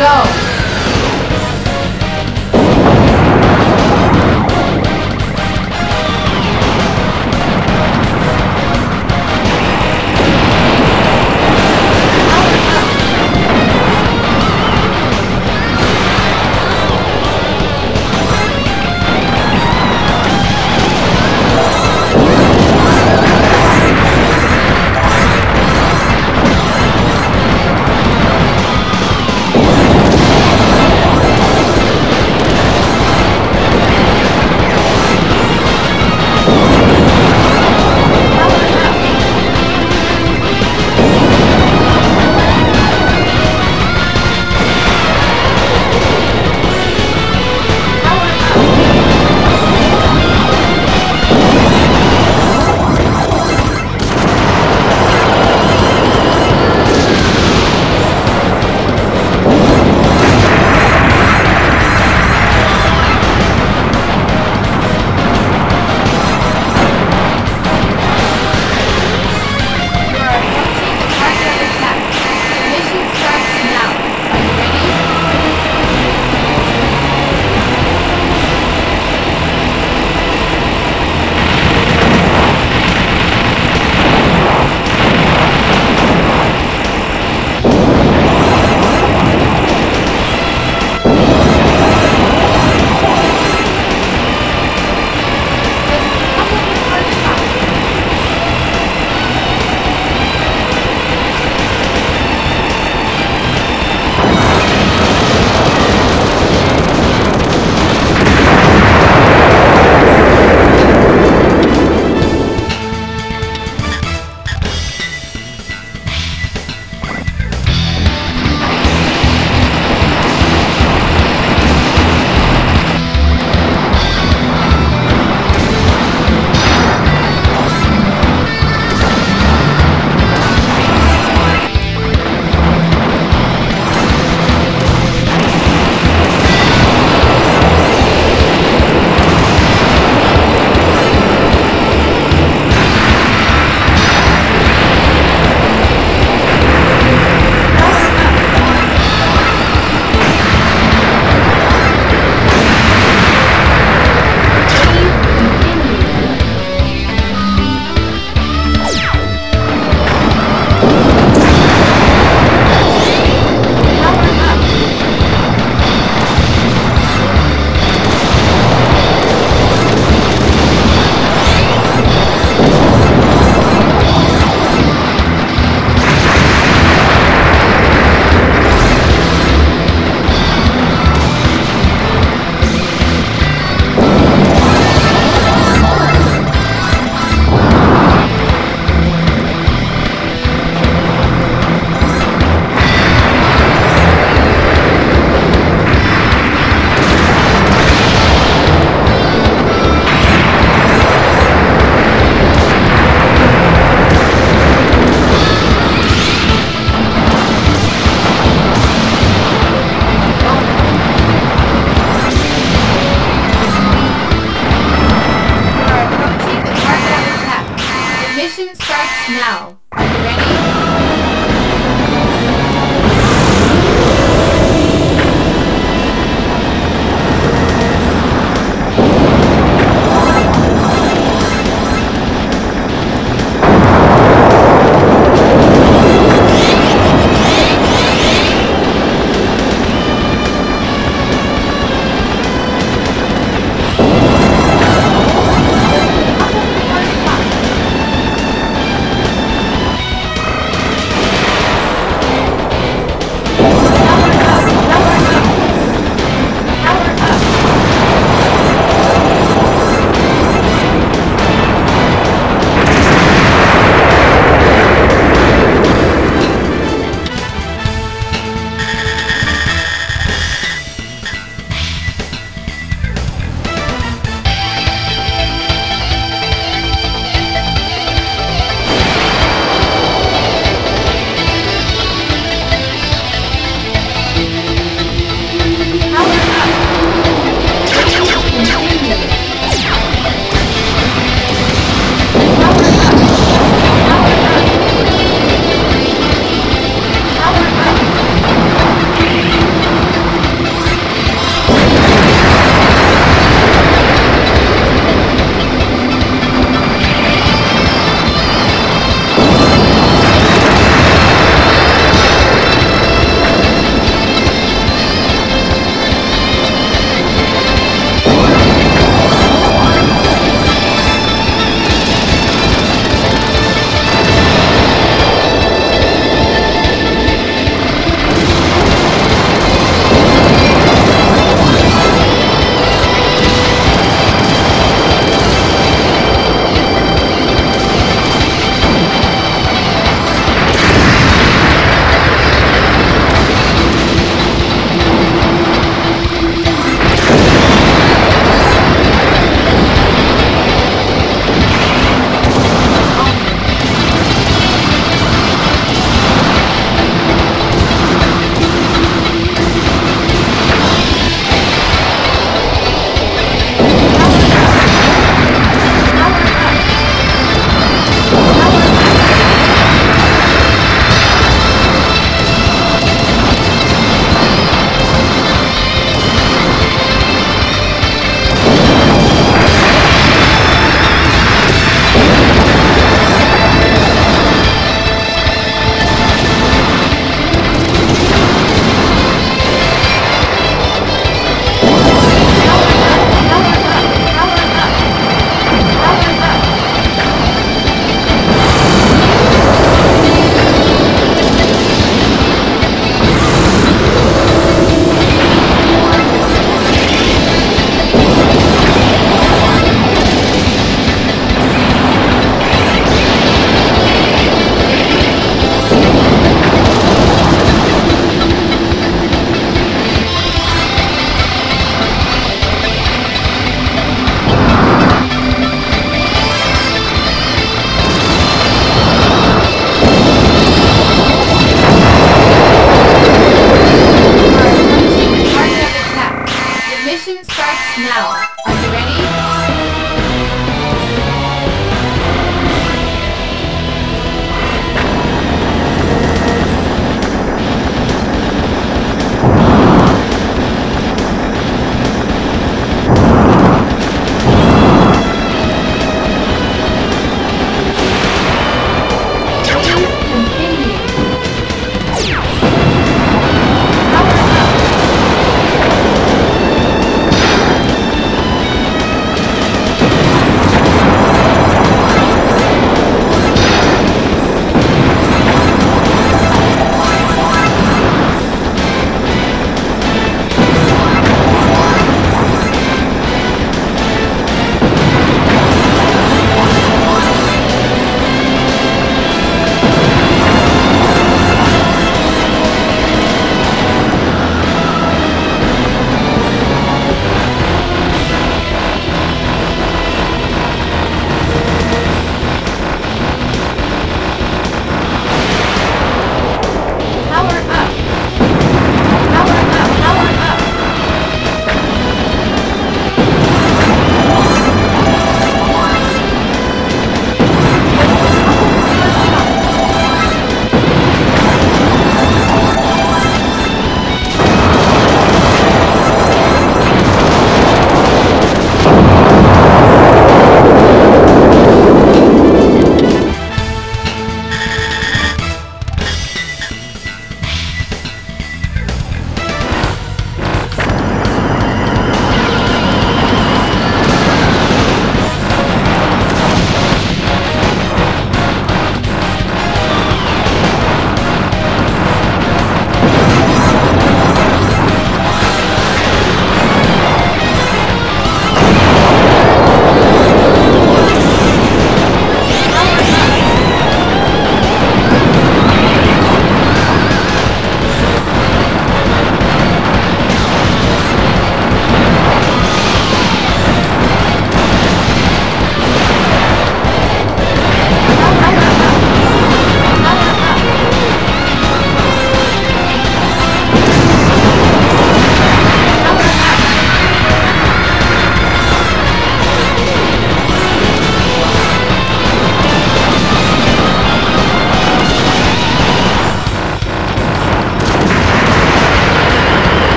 Go.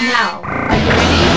now. Are you ready?